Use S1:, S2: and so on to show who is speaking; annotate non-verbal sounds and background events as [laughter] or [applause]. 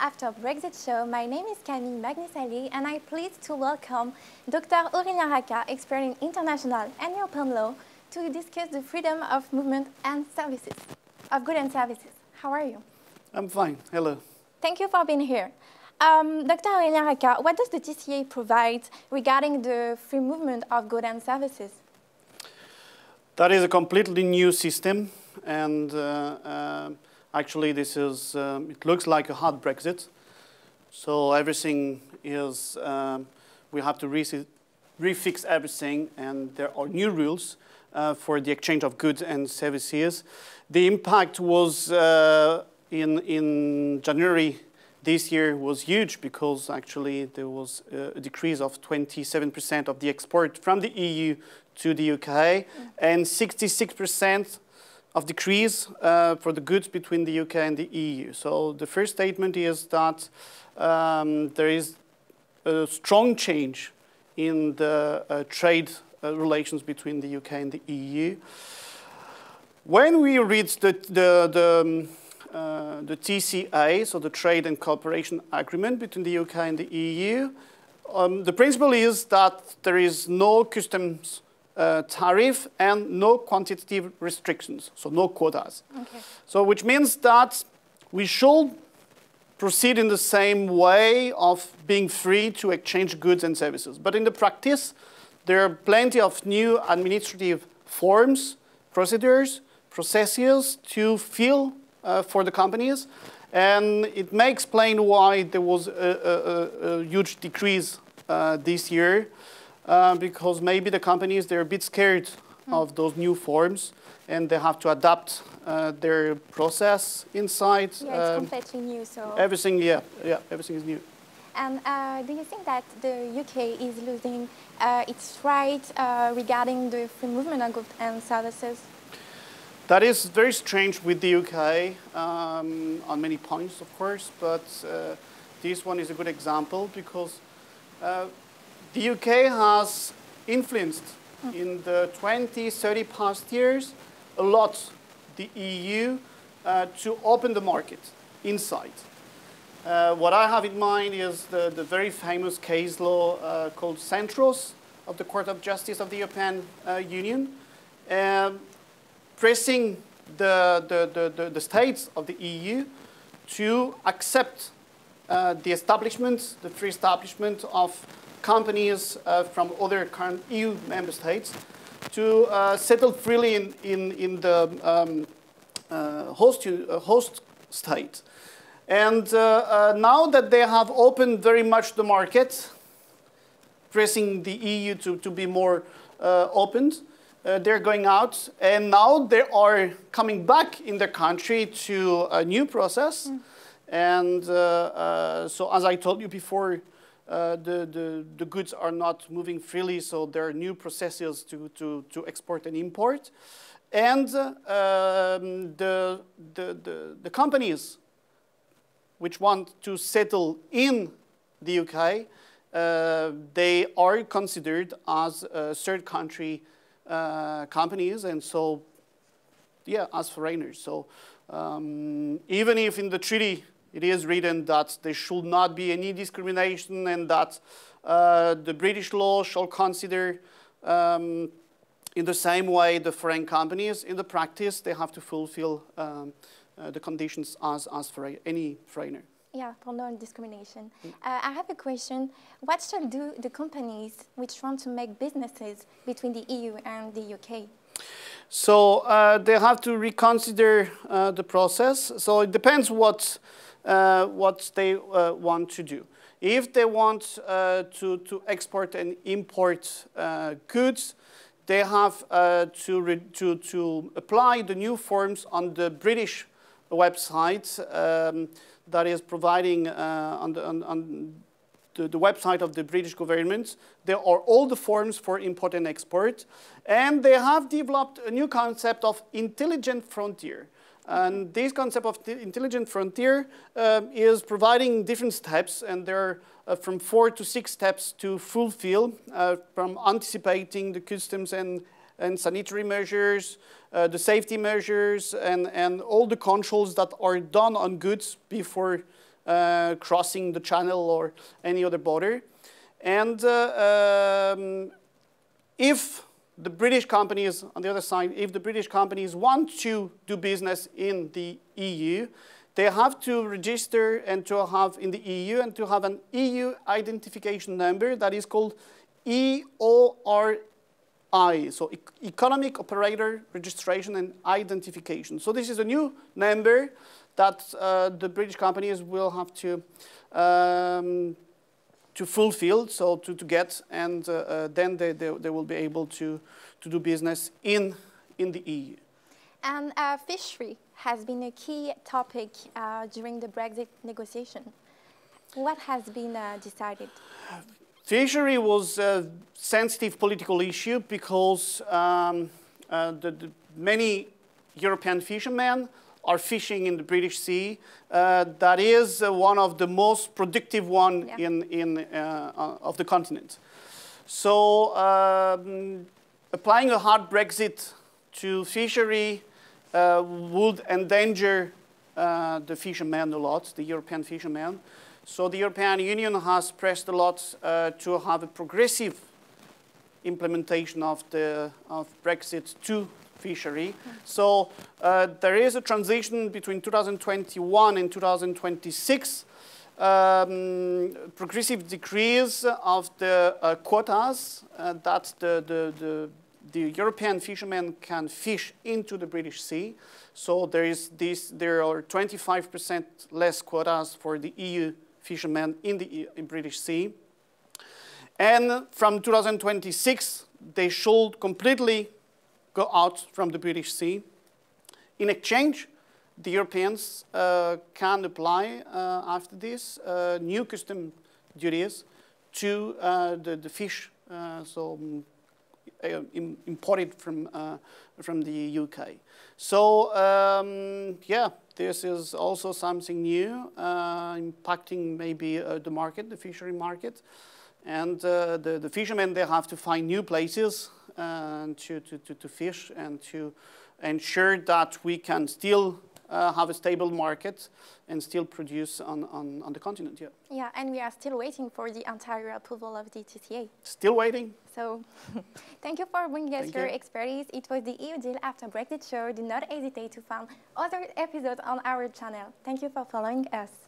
S1: after Brexit show. My name is Camille Magnissalis and I'm pleased to welcome Dr. Aurélien Raccah, expert in international and European law, to discuss the freedom of movement and services, of goods and services. How are you?
S2: I'm fine. Hello.
S1: Thank you for being here. Um, Dr. Aurélien Raccah, what does the TCA provide regarding the free movement of goods and services?
S2: That is a completely new system and uh, uh, Actually, this is, um, it looks like a hard Brexit. So everything is, um, we have to re refix everything and there are new rules uh, for the exchange of goods and services. The impact was uh, in, in January this year was huge because actually there was a decrease of 27% of the export from the EU to the UK mm. and 66% of decrease uh, for the goods between the UK and the EU. So the first statement is that um, there is a strong change in the uh, trade uh, relations between the UK and the EU. When we read the, the, the, um, uh, the TCA, so the Trade and Cooperation Agreement between the UK and the EU, um, the principle is that there is no customs uh, tariff and no quantitative restrictions, so no quotas. Okay. So which means that we should proceed in the same way of being free to exchange goods and services. But in the practice, there are plenty of new administrative forms, procedures, processes to fill uh, for the companies. And it may explain why there was a, a, a huge decrease uh, this year uh, because maybe the companies, they're a bit scared mm. of those new forms and they have to adapt uh, their process inside.
S1: Yeah, it's um, completely new, so.
S2: Everything, yeah, yeah, everything is new.
S1: And uh, do you think that the UK is losing uh, its right uh, regarding the free movement of goods and services?
S2: That is very strange with the UK um, on many points, of course, but uh, this one is a good example because the UK has influenced in the 20, 30 past years a lot the EU uh, to open the market inside. Uh, what I have in mind is the, the very famous case law uh, called Centros of the Court of Justice of the European uh, Union, um, pressing the, the, the, the, states of the EU to accept uh, the establishment, the free establishment of companies uh, from other EU member states to uh, settle freely in, in, in the um, uh, host, uh, host state. And uh, uh, now that they have opened very much the market, pressing the EU to, to be more opened, they're going out. And now they are coming back in their country to a new process. Mm. And so as I told you before, uh, the, the, the goods are not moving freely, so there are new processes to, to, to export and import. And uh, um, the, the, the, the, companies which want to settle in the UK, uh, they are considered as uh, third country uh, companies, and so, yeah, as foreigners. So um, even if in the treaty it is written that there should not be any discrimination and that uh, the British law shall consider um, in the same way the foreign companies. In the practice, they have to fulfill um, uh, the conditions as, as for any foreigner.
S1: Yeah, for non-discrimination. Mm. Uh, I have a question. What shall do the companies which want to make businesses between the EU and the UK?
S2: So uh, they have to reconsider uh, the process. So it depends what uh, what they uh, want to do. If they want uh, to, to export and import uh, goods, they have uh, to, to, to apply the new forms on the British website um, that is providing uh, on, the, on, on the, the, website of the British government. There are all the forms for import and export. And they have developed a new concept of intelligent frontier. And this concept of the intelligent frontier uh, is providing different steps, and there are uh, from four to six steps to fulfill, uh, from anticipating the customs and and sanitary measures, uh, the safety measures, and, and all the controls that are done on goods before uh, crossing the channel or any other border. And uh, um, if the British companies, on the other side, if the British companies want to do business in the EU, they have to register and to have in the EU and to have an EU identification number that is called EORI, so e Economic Operator Registration and Identification. So this is a new number that uh, the British companies will have to um, to fulfill, so to, to get, and uh, uh, then they, they, they, will be able to, to do business in, in the EU.
S1: And uh, fishery has been a key topic uh, during the Brexit negotiation. What has been uh, decided?
S2: Fishery was a sensitive political issue because um, uh, the, the many European fishermen are fishing in the British Sea. Uh, that is uh, one of the most productive one yeah. in, in, uh, uh of the continent. So um, applying a hard Brexit to fishery uh, would endanger uh, the fishermen a lot, the European fishermen. So the European Union has pressed a lot to have a progressive implementation of, the, of Brexit to fishery. So uh, there is a transition between 2021 and 2026, um, progressive decrease of the uh, quotas uh, that the, the, the, the, European fishermen can fish into the British Sea. So there is this, there are 25% less quotas for the EU fishermen in the in British Sea. And from 2026, they should completely go out from the British Sea. In exchange, the Europeans uh, can apply uh, after this uh, new custom duties to uh, the, the, fish, uh, so um, imported from, uh, from the UK. So um, yeah, this is also something new, impacting maybe the market, the fishery market. And the, the fishermen, they have to find new places and to, to, to, to fish and to ensure that we can still uh, have a stable market and still produce on, on, on the continent. Yeah.
S1: yeah, and we are still waiting for the entire approval of the TCA.
S2: Still waiting.
S1: So [laughs] thank you for bringing us thank your you. expertise. It was the EU Deal After Brexit show. Do not hesitate to find other episodes on our channel. Thank you for following us.